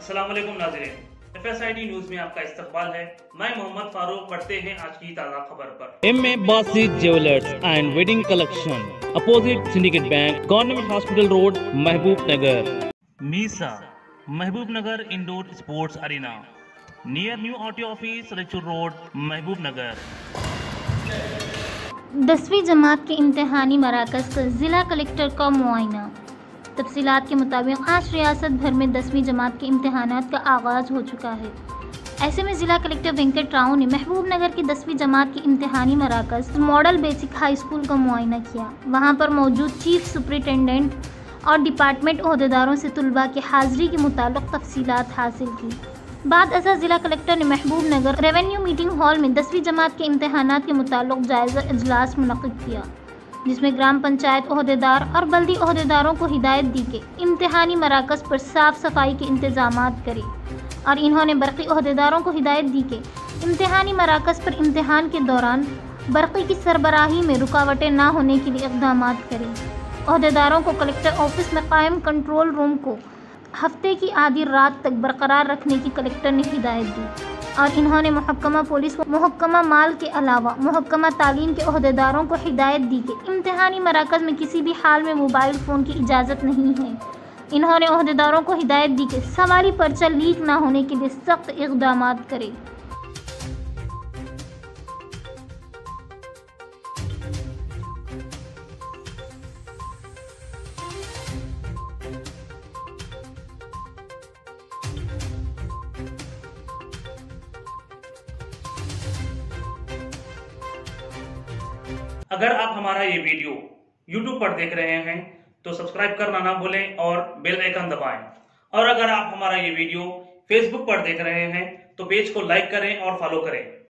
वालेकुम नाजरीन। F S I T news में आपका इस्तकबाल है। मैं मोहम्मद फारूक पढ़ते हैं आज की ताज़ा खबर पर। M A Basit jewellers and wedding collection opposite Syndicate Bank government hospital road Mahbubnagar Misa Mahbubnagar indoor sports arena near new auto office Raichur road Mahbubnagar दसवीं जमात के इम्तहानी मराकज़ का ज़िला कलेक्टर का मुआयना। तफसीलात के मुताबिक आज रियासत भर में दसवीं जमात के इम्तहान का आगाज़ हो चुका है। ऐसे में ज़िला कलेक्टर वेंकट राव ने महबूब नगर की दसवीं जमात के इम्तहानी मराकज़ मॉडल बेसिक हाई स्कूल का मुआयना किया। वहाँ पर मौजूद चीफ सुप्रिटेंडेंट और डिपार्टमेंट अहदेदारों से तलबा की हाज़िरी के मुताबिक तफसीलात हासिल की। बाद अजा ज़िला कलेक्टर ने महबूब नगर रेवेन्यू मीटिंग हॉल में दसवीं जमात के इम्तहान के मुताबिक जायज़ा अजलास मुनद किया। जिसमें ग्राम पंचायत अहदेदार और बल्दी अहदेदारों को हिदायत दी कि इम्तहानी मराकज़ पर साफ़ सफ़ाई के इंतज़ाम करें। और इन्होंने बरक़ी अहदेदारों को हिदायत दी कि इम्तहानी मराकज़ पर इम्तहान के दौरान बरक़ी की सरबराही में रुकावटें ना होने के लिए इकदाम करें। अहदेदारों को कलेक्टर ऑफ़िस में कायम कंट्रोल रूम को हफ़्ते की आधी रात तक बरकरार रखने की कलेक्टर ने हिदायत दी। और इन्होंने महकमा पुलिस को महकमा माल के अलावा महकमा तालीम के अहदेदारों को हिदायत दी कि इम्तहानी मराकज़ में किसी भी हाल में मोबाइल फ़ोन की इजाज़त नहीं है। इन्होंने अहदेदारों को हिदायत दी कि सवारी पर्चा लीक ना होने के लिए सख्त इकदाम करें। अगर आप हमारा ये वीडियो YouTube पर देख रहे हैं तो सब्सक्राइब करना ना भूलें और बेल आइकन दबाएँ। और अगर आप हमारा ये वीडियो Facebook पर देख रहे हैं तो पेज को लाइक करें और फॉलो करें।